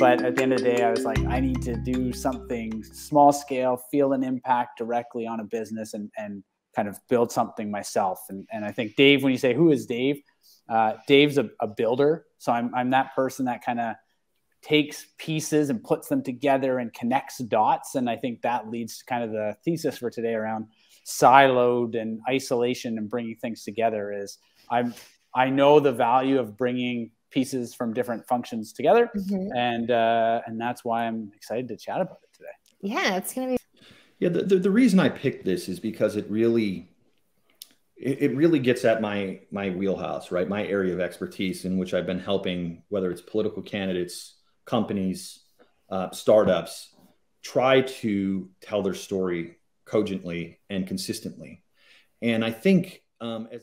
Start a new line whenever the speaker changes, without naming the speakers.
But at the end of the day, I was like, I need to do something small scale, feel an impact directly on a business and, and kind of build something myself. And, and I think Dave, when you say, who is Dave? Uh, Dave's a, a builder. So I'm, I'm that person that kind of takes pieces and puts them together and connects dots. And I think that leads to kind of the thesis for today around siloed and isolation and bringing things together is I'm, I know the value of bringing pieces from different functions together. Mm-hmm. And, uh, and that's why I'm excited to chat about it today.
Yeah, it's going to be.
Yeah. The, the, the reason I picked this is because it really, it, really gets at my my wheelhouse, right? My area of expertise in which I've been helping, whether it's political candidates, companies, uh, startups, try to tell their story cogently and consistently. And I think um, as